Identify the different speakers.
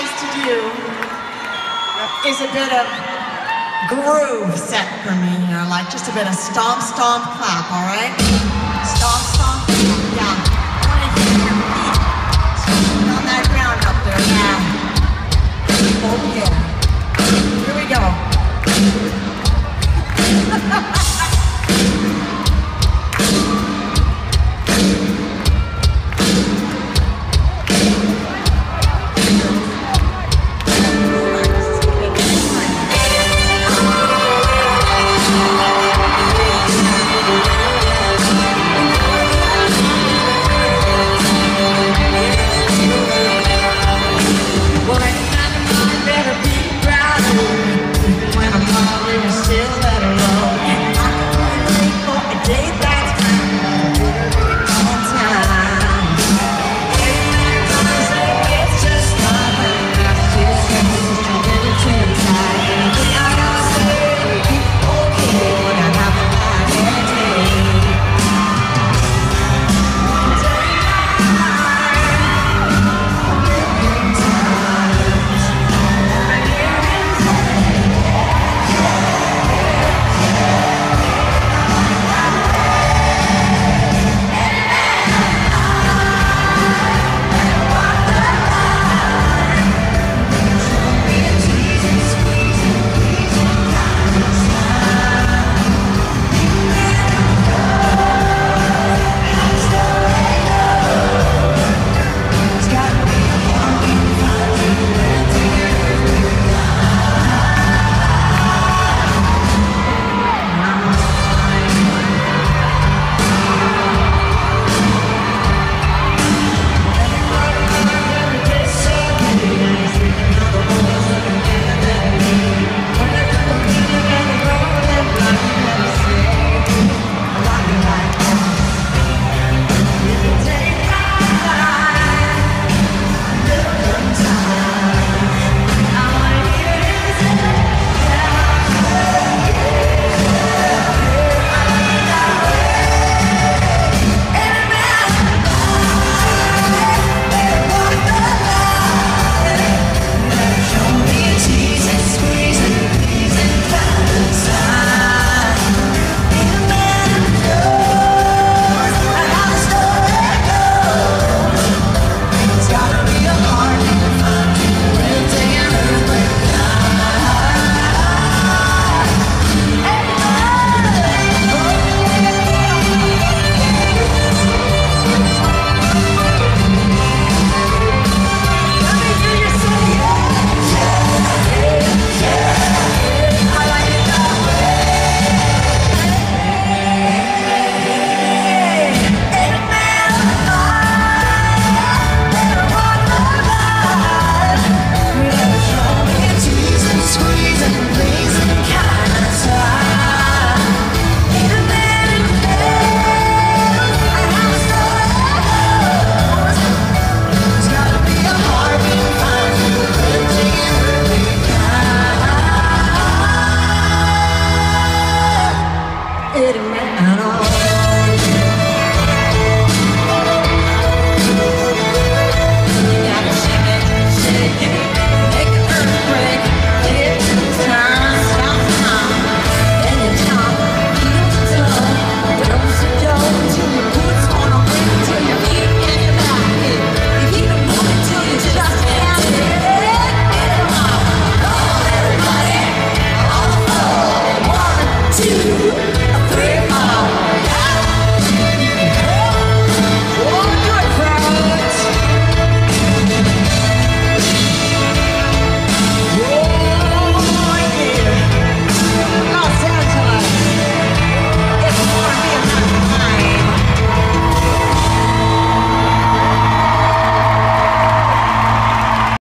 Speaker 1: guys to do is a bit of groove set for me, here, like just a bit of stomp, stomp, clap, all right? Stomp, stomp, yeah.